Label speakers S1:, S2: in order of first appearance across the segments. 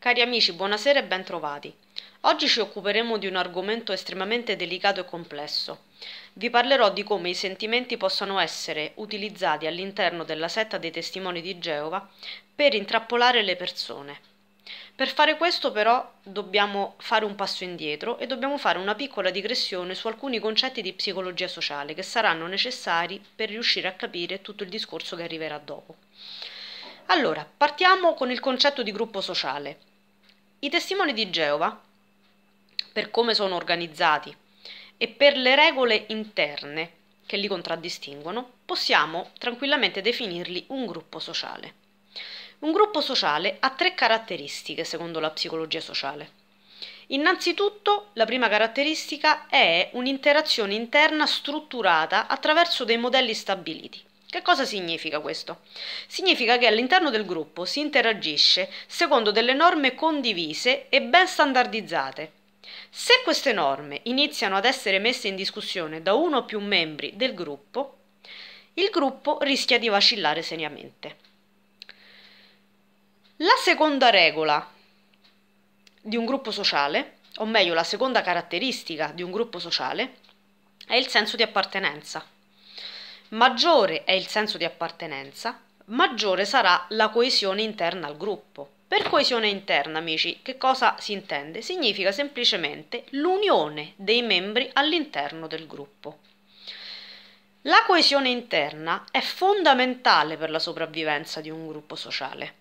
S1: Cari amici, buonasera e bentrovati. Oggi ci occuperemo di un argomento estremamente delicato e complesso. Vi parlerò di come i sentimenti possano essere utilizzati all'interno della setta dei testimoni di Geova per intrappolare le persone. Per fare questo però dobbiamo fare un passo indietro e dobbiamo fare una piccola digressione su alcuni concetti di psicologia sociale che saranno necessari per riuscire a capire tutto il discorso che arriverà dopo. Allora, partiamo con il concetto di gruppo sociale. I testimoni di Geova, per come sono organizzati e per le regole interne che li contraddistinguono, possiamo tranquillamente definirli un gruppo sociale. Un gruppo sociale ha tre caratteristiche secondo la psicologia sociale. Innanzitutto, la prima caratteristica è un'interazione interna strutturata attraverso dei modelli stabiliti. Che cosa significa questo? Significa che all'interno del gruppo si interagisce secondo delle norme condivise e ben standardizzate. Se queste norme iniziano ad essere messe in discussione da uno o più membri del gruppo, il gruppo rischia di vacillare seriamente. La seconda regola di un gruppo sociale, o meglio la seconda caratteristica di un gruppo sociale, è il senso di appartenenza maggiore è il senso di appartenenza, maggiore sarà la coesione interna al gruppo. Per coesione interna, amici, che cosa si intende? Significa semplicemente l'unione dei membri all'interno del gruppo. La coesione interna è fondamentale per la sopravvivenza di un gruppo sociale.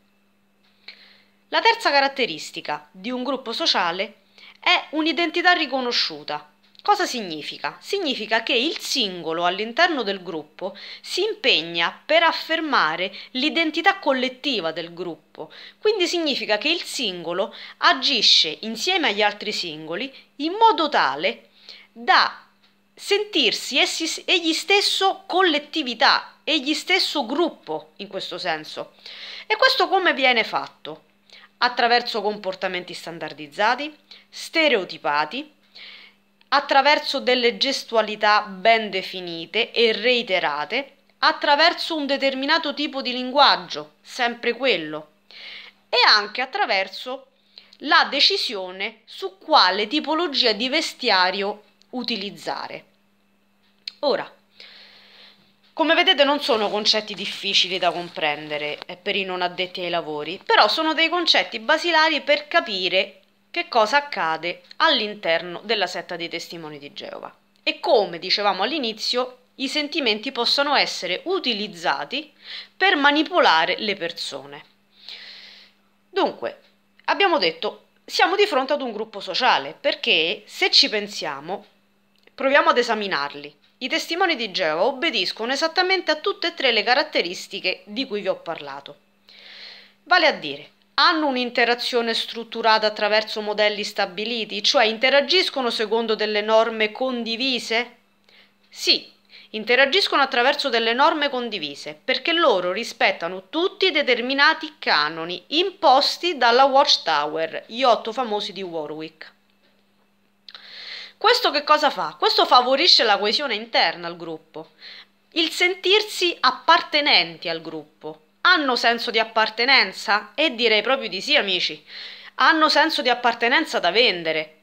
S1: La terza caratteristica di un gruppo sociale è un'identità riconosciuta, Cosa significa? Significa che il singolo all'interno del gruppo si impegna per affermare l'identità collettiva del gruppo, quindi significa che il singolo agisce insieme agli altri singoli in modo tale da sentirsi essi, egli stesso collettività, egli stesso gruppo in questo senso. E questo come viene fatto? Attraverso comportamenti standardizzati, stereotipati, attraverso delle gestualità ben definite e reiterate, attraverso un determinato tipo di linguaggio, sempre quello, e anche attraverso la decisione su quale tipologia di vestiario utilizzare. Ora, come vedete non sono concetti difficili da comprendere eh, per i non addetti ai lavori, però sono dei concetti basilari per capire che cosa accade all'interno della setta dei testimoni di Geova e come dicevamo all'inizio i sentimenti possono essere utilizzati per manipolare le persone. Dunque, abbiamo detto, siamo di fronte ad un gruppo sociale perché se ci pensiamo, proviamo ad esaminarli. I testimoni di Geova obbediscono esattamente a tutte e tre le caratteristiche di cui vi ho parlato. Vale a dire, hanno un'interazione strutturata attraverso modelli stabiliti, cioè interagiscono secondo delle norme condivise? Sì, interagiscono attraverso delle norme condivise perché loro rispettano tutti i determinati canoni imposti dalla Watchtower, gli otto famosi di Warwick. Questo che cosa fa? Questo favorisce la coesione interna al gruppo, il sentirsi appartenenti al gruppo, hanno senso di appartenenza? E direi proprio di sì, amici. Hanno senso di appartenenza da vendere.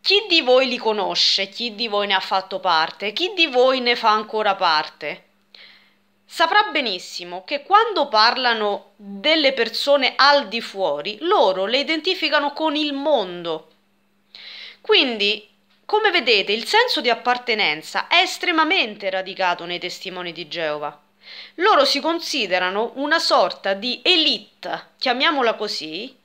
S1: Chi di voi li conosce? Chi di voi ne ha fatto parte? Chi di voi ne fa ancora parte? Saprà benissimo che quando parlano delle persone al di fuori, loro le identificano con il mondo. Quindi, come vedete, il senso di appartenenza è estremamente radicato nei testimoni di Geova. Loro si considerano una sorta di elite, chiamiamola così,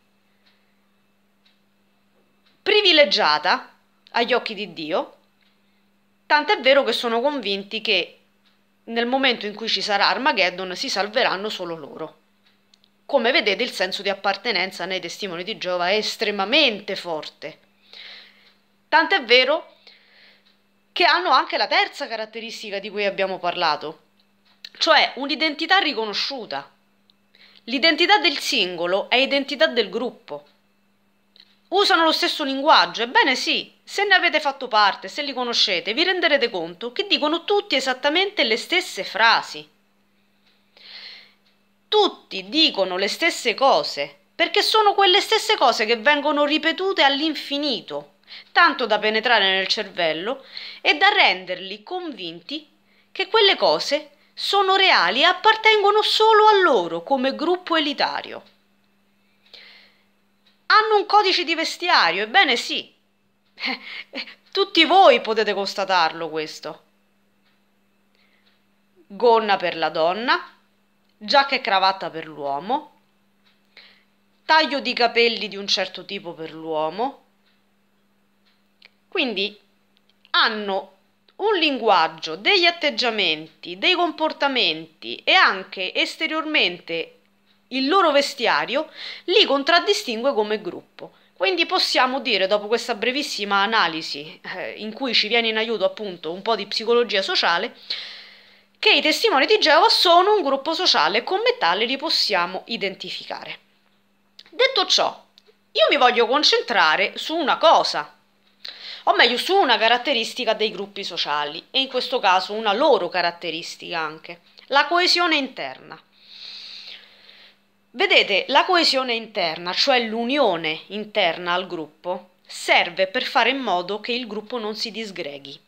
S1: privilegiata agli occhi di Dio, tant'è vero che sono convinti che nel momento in cui ci sarà Armageddon si salveranno solo loro. Come vedete il senso di appartenenza nei testimoni di Giova è estremamente forte. Tant'è vero che hanno anche la terza caratteristica di cui abbiamo parlato, cioè un'identità riconosciuta. L'identità del singolo è identità del gruppo. Usano lo stesso linguaggio, ebbene sì, se ne avete fatto parte, se li conoscete, vi renderete conto che dicono tutti esattamente le stesse frasi. Tutti dicono le stesse cose perché sono quelle stesse cose che vengono ripetute all'infinito, tanto da penetrare nel cervello e da renderli convinti che quelle cose sono reali e appartengono solo a loro come gruppo elitario. Hanno un codice di vestiario, ebbene sì. Tutti voi potete constatarlo questo. Gonna per la donna, giacca e cravatta per l'uomo, taglio di capelli di un certo tipo per l'uomo. Quindi hanno un linguaggio, degli atteggiamenti, dei comportamenti e anche esteriormente il loro vestiario li contraddistingue come gruppo. Quindi possiamo dire, dopo questa brevissima analisi eh, in cui ci viene in aiuto appunto un po' di psicologia sociale, che i testimoni di Geova sono un gruppo sociale e come tale li possiamo identificare. Detto ciò, io mi voglio concentrare su una cosa, o meglio su una caratteristica dei gruppi sociali, e in questo caso una loro caratteristica anche, la coesione interna. Vedete, la coesione interna, cioè l'unione interna al gruppo, serve per fare in modo che il gruppo non si disgreghi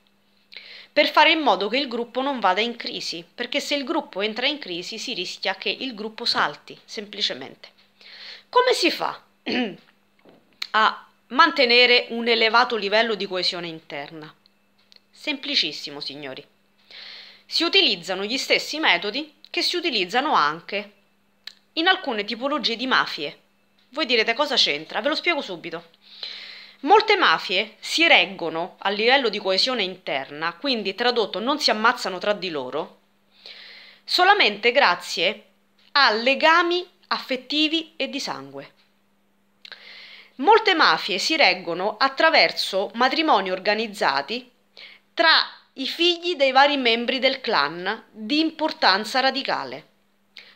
S1: per fare in modo che il gruppo non vada in crisi, perché se il gruppo entra in crisi si rischia che il gruppo salti, semplicemente. Come si fa a mantenere un elevato livello di coesione interna? Semplicissimo, signori. Si utilizzano gli stessi metodi che si utilizzano anche in alcune tipologie di mafie. Voi direte cosa c'entra? Ve lo spiego subito. Molte mafie si reggono a livello di coesione interna, quindi tradotto non si ammazzano tra di loro, solamente grazie a legami affettivi e di sangue. Molte mafie si reggono attraverso matrimoni organizzati tra i figli dei vari membri del clan di importanza radicale.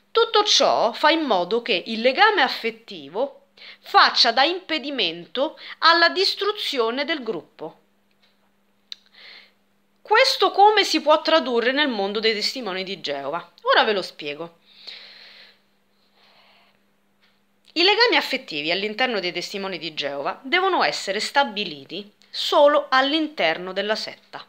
S1: Tutto ciò fa in modo che il legame affettivo faccia da impedimento alla distruzione del gruppo. Questo come si può tradurre nel mondo dei testimoni di Geova? Ora ve lo spiego. I legami affettivi all'interno dei testimoni di Geova devono essere stabiliti solo all'interno della setta.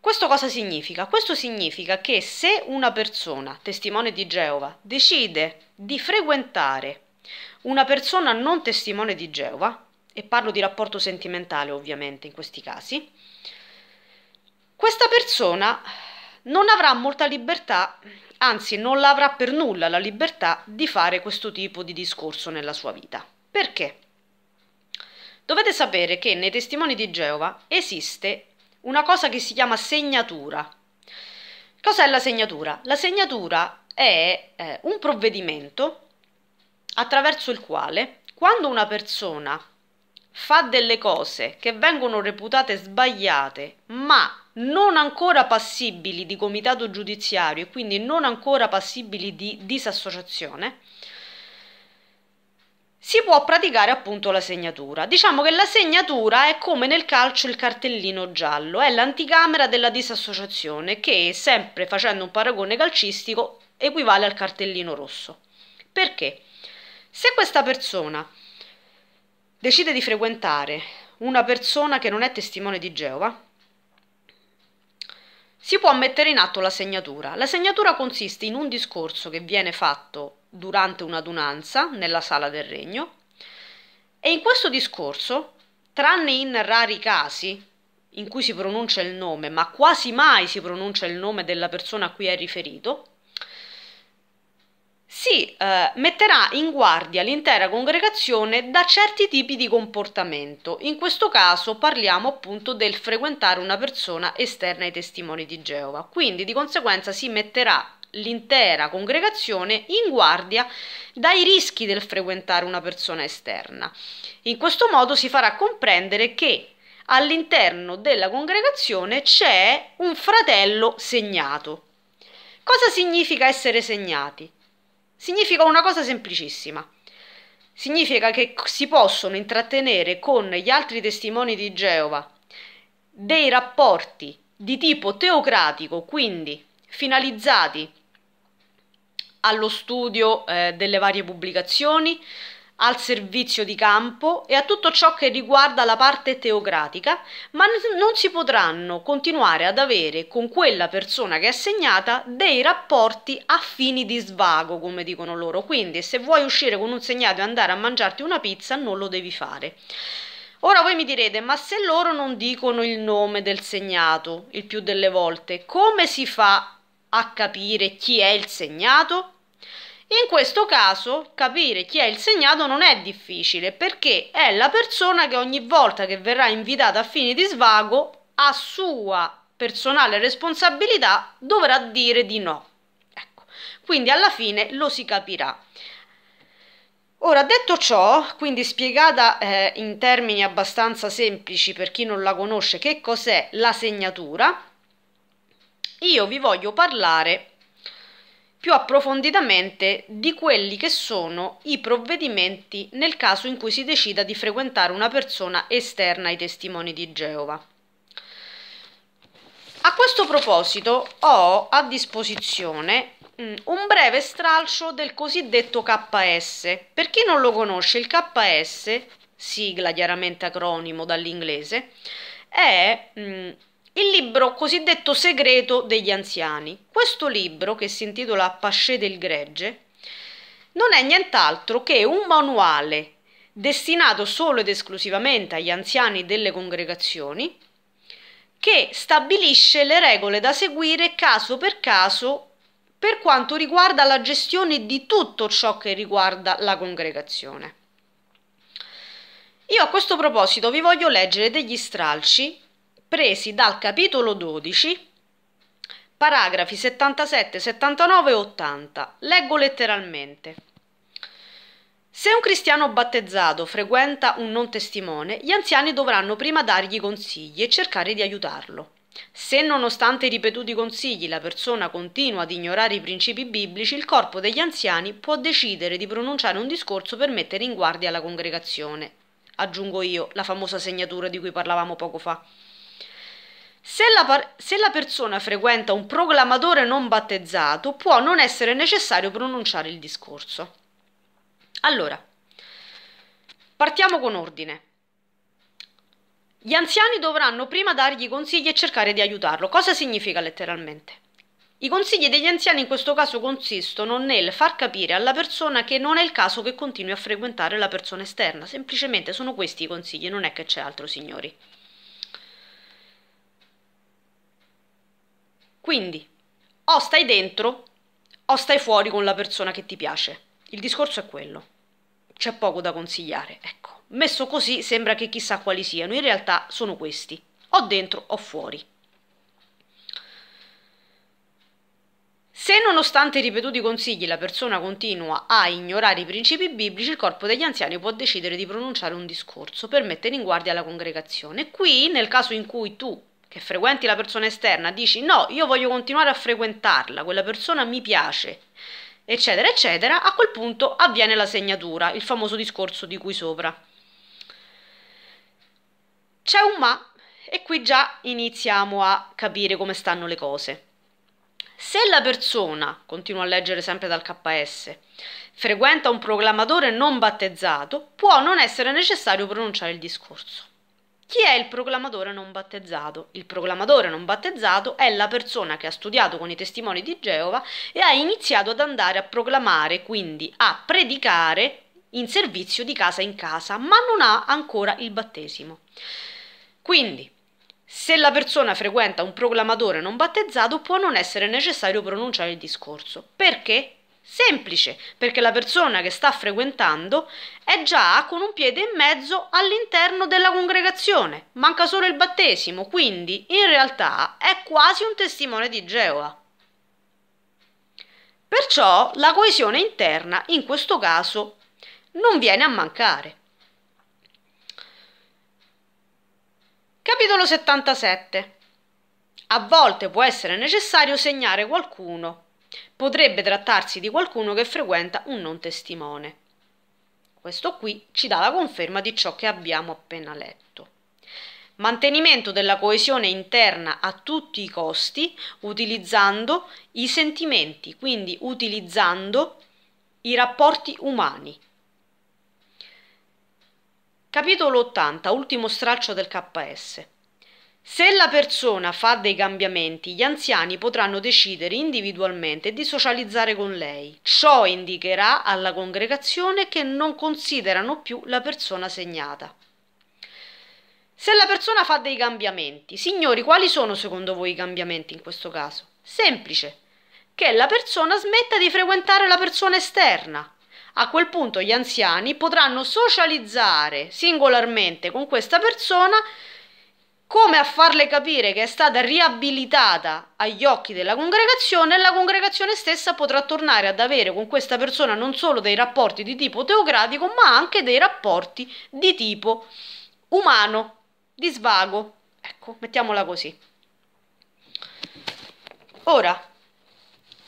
S1: Questo cosa significa? Questo significa che se una persona, testimone di Geova, decide di frequentare una persona non testimone di Geova, e parlo di rapporto sentimentale ovviamente in questi casi, questa persona non avrà molta libertà, anzi non l'avrà per nulla la libertà di fare questo tipo di discorso nella sua vita. Perché? Dovete sapere che nei testimoni di Geova esiste una cosa che si chiama segnatura. Cos'è la segnatura? La segnatura è eh, un provvedimento attraverso il quale quando una persona fa delle cose che vengono reputate sbagliate, ma non ancora passibili di comitato giudiziario e quindi non ancora passibili di disassociazione, si può praticare appunto la segnatura. Diciamo che la segnatura è come nel calcio il cartellino giallo, è l'anticamera della disassociazione che, sempre facendo un paragone calcistico, equivale al cartellino rosso. Perché? Se questa persona decide di frequentare una persona che non è testimone di Geova, si può mettere in atto la segnatura. La segnatura consiste in un discorso che viene fatto durante un'adunanza nella sala del regno e in questo discorso, tranne in rari casi in cui si pronuncia il nome, ma quasi mai si pronuncia il nome della persona a cui è riferito, si eh, metterà in guardia l'intera congregazione da certi tipi di comportamento. In questo caso parliamo appunto del frequentare una persona esterna ai testimoni di Geova. Quindi di conseguenza si metterà l'intera congregazione in guardia dai rischi del frequentare una persona esterna. In questo modo si farà comprendere che all'interno della congregazione c'è un fratello segnato. Cosa significa essere segnati? Significa una cosa semplicissima. Significa che si possono intrattenere con gli altri testimoni di Geova dei rapporti di tipo teocratico, quindi finalizzati allo studio eh, delle varie pubblicazioni, al servizio di campo e a tutto ciò che riguarda la parte teocratica, ma non si potranno continuare ad avere con quella persona che è segnata dei rapporti a fini di svago, come dicono loro. Quindi, se vuoi uscire con un segnato e andare a mangiarti una pizza, non lo devi fare. Ora voi mi direte, ma se loro non dicono il nome del segnato il più delle volte, come si fa a capire chi è il segnato? In questo caso capire chi è il segnato non è difficile perché è la persona che ogni volta che verrà invitata a fini di svago a sua personale responsabilità dovrà dire di no. Ecco, quindi alla fine lo si capirà. Ora, detto ciò, quindi spiegata eh, in termini abbastanza semplici per chi non la conosce che cos'è la segnatura, io vi voglio parlare più approfonditamente di quelli che sono i provvedimenti nel caso in cui si decida di frequentare una persona esterna ai testimoni di Geova. A questo proposito ho a disposizione mm, un breve stralcio del cosiddetto KS. Per chi non lo conosce, il KS, sigla chiaramente acronimo dall'inglese, è mm, il libro cosiddetto segreto degli anziani. Questo libro, che si intitola Pasce del Gregge, non è nient'altro che un manuale destinato solo ed esclusivamente agli anziani delle congregazioni, che stabilisce le regole da seguire caso per caso per quanto riguarda la gestione di tutto ciò che riguarda la congregazione. Io a questo proposito vi voglio leggere degli stralci presi dal capitolo 12, paragrafi 77, 79 e 80. Leggo letteralmente. Se un cristiano battezzato frequenta un non testimone, gli anziani dovranno prima dargli consigli e cercare di aiutarlo. Se nonostante i ripetuti consigli la persona continua ad ignorare i principi biblici, il corpo degli anziani può decidere di pronunciare un discorso per mettere in guardia la congregazione. Aggiungo io la famosa segnatura di cui parlavamo poco fa. Se la, se la, persona frequenta un proclamatore non battezzato, può non essere necessario pronunciare il discorso. Allora, partiamo con ordine. Gli anziani dovranno prima dargli consigli e cercare di aiutarlo. Cosa significa letteralmente? I consigli degli anziani in questo caso consistono nel far capire alla persona che non è il caso che continui a frequentare la persona esterna. Semplicemente sono questi i consigli, non è che c'è altro, signori. Quindi o stai dentro o stai fuori con la persona che ti piace. Il discorso è quello. C'è poco da consigliare, ecco. Messo così sembra che chissà quali siano, in realtà sono questi, o dentro o fuori. Se nonostante i ripetuti consigli la persona continua a ignorare i principi biblici, il corpo degli anziani può decidere di pronunciare un discorso per mettere in guardia la congregazione. Qui, nel caso in cui tu che frequenti la persona esterna, dici no, io voglio continuare a frequentarla, quella persona mi piace, eccetera, eccetera, a quel punto avviene la segnatura, il famoso discorso di cui sopra. C'è un ma e qui già iniziamo a capire come stanno le cose. Se la persona, continuo a leggere sempre dal KS, frequenta un proclamatore non battezzato, può non essere necessario pronunciare il discorso. Chi è il proclamatore non battezzato? Il proclamatore non battezzato è la persona che ha studiato con i testimoni di Geova e ha iniziato ad andare a proclamare, quindi a predicare in servizio di casa in casa, ma non ha ancora il battesimo. Quindi, se la persona frequenta un proclamatore non battezzato, può non essere necessario pronunciare il discorso. Perché? Semplice, perché la persona che sta frequentando è già con un piede in mezzo all'interno della congregazione, manca solo il battesimo, quindi in realtà è quasi un testimone di Geova. Perciò la coesione interna in questo caso non viene a mancare. Capitolo 77. A volte può essere necessario segnare qualcuno Potrebbe trattarsi di qualcuno che frequenta un non testimone. Questo qui ci dà la conferma di ciò che abbiamo appena letto. Mantenimento della coesione interna a tutti i costi utilizzando i sentimenti, quindi utilizzando i rapporti umani. Capitolo 80, ultimo stralcio del KS. Se la persona fa dei cambiamenti, gli anziani potranno decidere individualmente di socializzare con lei. Ciò indicherà alla congregazione che non considerano più la persona segnata. Se la persona fa dei cambiamenti, signori, quali sono secondo voi i cambiamenti in questo caso? Semplice, che la persona smetta di frequentare la persona esterna. A quel punto gli anziani potranno socializzare singolarmente con questa persona come a farle capire che è stata riabilitata agli occhi della congregazione la congregazione stessa potrà tornare ad avere con questa persona non solo dei rapporti di tipo teocratico, ma anche dei rapporti di tipo umano, di svago. Ecco, mettiamola così. Ora,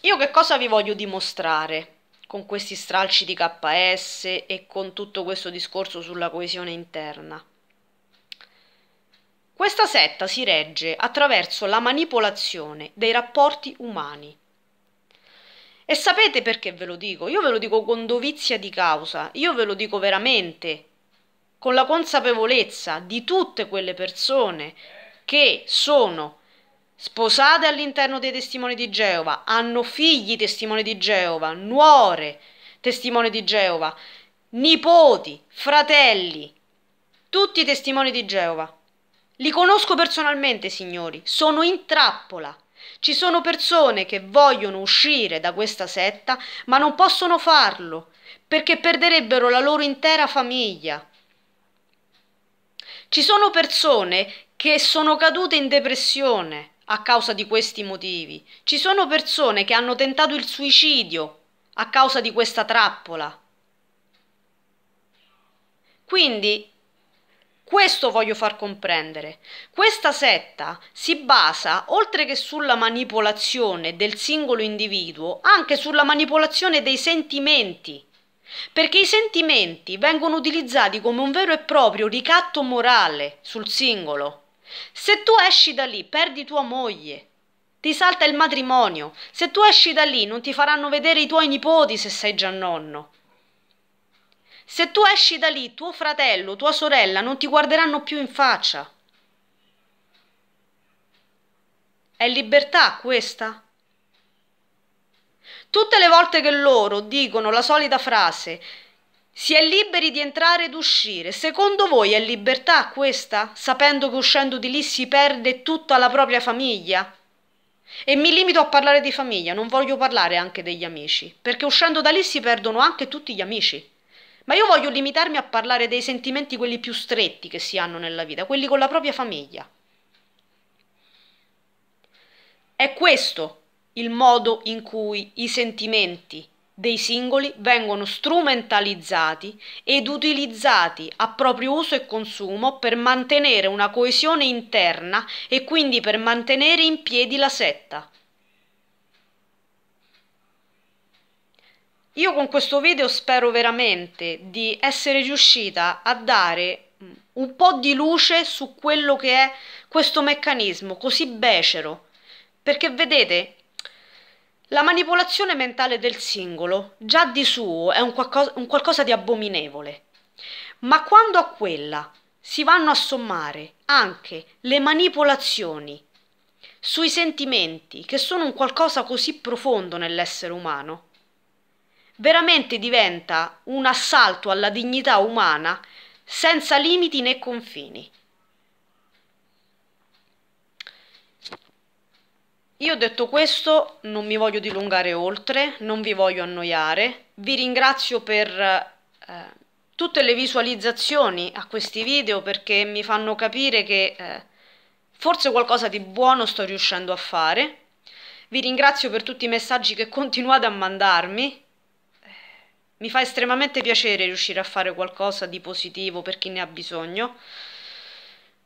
S1: io che cosa vi voglio dimostrare con questi stralci di KS e con tutto questo discorso sulla coesione interna? Questa setta si regge attraverso la manipolazione dei rapporti umani. E sapete perché ve lo dico? Io ve lo dico con dovizia di causa, io ve lo dico veramente con la consapevolezza di tutte quelle persone che sono sposate all'interno dei testimoni di Geova, hanno figli testimoni di Geova, nuore testimoni di Geova, nipoti, fratelli, tutti testimoni di Geova. Li conosco personalmente, signori, sono in trappola. Ci sono persone che vogliono uscire da questa setta, ma non possono farlo, perché perderebbero la loro intera famiglia. Ci sono persone che sono cadute in depressione a causa di questi motivi. Ci sono persone che hanno tentato il suicidio a causa di questa trappola. Quindi questo voglio far comprendere. Questa setta si basa, oltre che sulla manipolazione del singolo individuo, anche sulla manipolazione dei sentimenti. Perché i sentimenti vengono utilizzati come un vero e proprio ricatto morale sul singolo. Se tu esci da lì, perdi tua moglie, ti salta il matrimonio. Se tu esci da lì, non ti faranno vedere i tuoi nipoti se sei già nonno. Se tu esci da lì, tuo fratello, tua sorella non ti guarderanno più in faccia. È libertà questa? Tutte le volte che loro dicono la solita frase si è liberi di entrare ed uscire, secondo voi è libertà questa, sapendo che uscendo di lì si perde tutta la propria famiglia? E mi limito a parlare di famiglia, non voglio parlare anche degli amici, perché uscendo da lì si perdono anche tutti gli amici. Ma io voglio limitarmi a parlare dei sentimenti quelli più stretti che si hanno nella vita, quelli con la propria famiglia. È questo il modo in cui i sentimenti dei singoli vengono strumentalizzati ed utilizzati a proprio uso e consumo per mantenere una coesione interna e quindi per mantenere in piedi la setta. Io con questo video spero veramente di essere riuscita a dare un po' di luce su quello che è questo meccanismo così becero, perché vedete, la manipolazione mentale del singolo già di suo è un qualcosa, un qualcosa di abominevole, ma quando a quella si vanno a sommare anche le manipolazioni sui sentimenti, che sono un qualcosa così profondo nell'essere umano, veramente diventa un assalto alla dignità umana senza limiti né confini. Io detto questo non mi voglio dilungare oltre, non vi voglio annoiare, vi ringrazio per eh, tutte le visualizzazioni a questi video perché mi fanno capire che eh, forse qualcosa di buono sto riuscendo a fare. Vi ringrazio per tutti i messaggi che continuate a mandarmi, mi fa estremamente piacere riuscire a fare qualcosa di positivo per chi ne ha bisogno.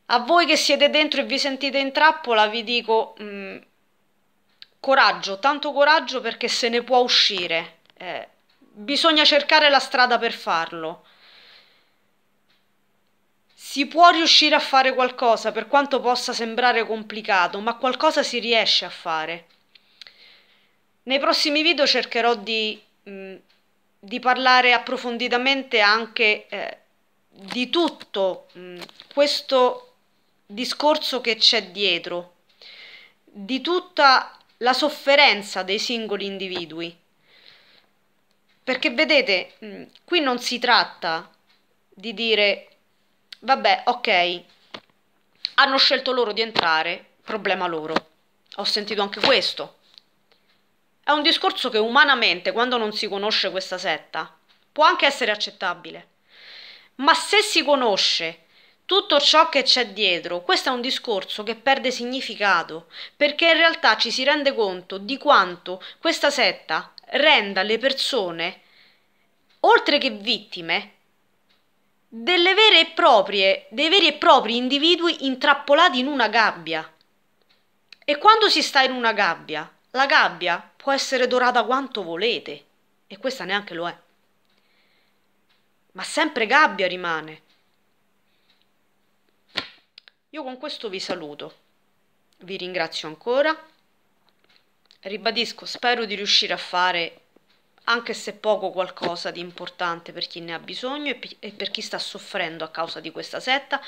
S1: A voi che siete dentro e vi sentite in trappola vi dico mh, mm, coraggio, tanto coraggio perché se ne può uscire. Eh, bisogna cercare la strada per farlo. Si può riuscire a fare qualcosa, per quanto possa sembrare complicato, ma qualcosa si riesce a fare. Nei prossimi video cercherò di, mh, mm, di parlare approfonditamente anche eh, di tutto mh, mm, questo discorso che c'è dietro, di tutta la sofferenza dei singoli individui. Perché vedete, mh, mm, qui non si tratta di dire Vabbè, ok, hanno scelto loro di entrare, problema loro. Ho sentito anche questo. È un discorso che umanamente, quando non si conosce questa setta, può anche essere accettabile. Ma se si conosce tutto ciò che c'è dietro, questo è un discorso che perde significato, perché in realtà ci si rende conto di quanto questa setta renda le persone, oltre che vittime, delle vere e proprie, dei veri e propri individui intrappolati in una gabbia. E quando si sta in una gabbia, la gabbia può essere dorata quanto volete, e questa neanche lo è. Ma sempre gabbia rimane. Io con questo vi saluto, vi ringrazio ancora, ribadisco, spero di riuscire a fare anche se poco qualcosa di importante per chi ne ha bisogno e per chi sta soffrendo a causa di questa setta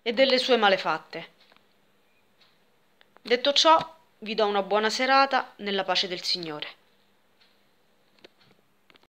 S1: e delle sue malefatte. Detto ciò, vi do una buona serata nella pace del Signore.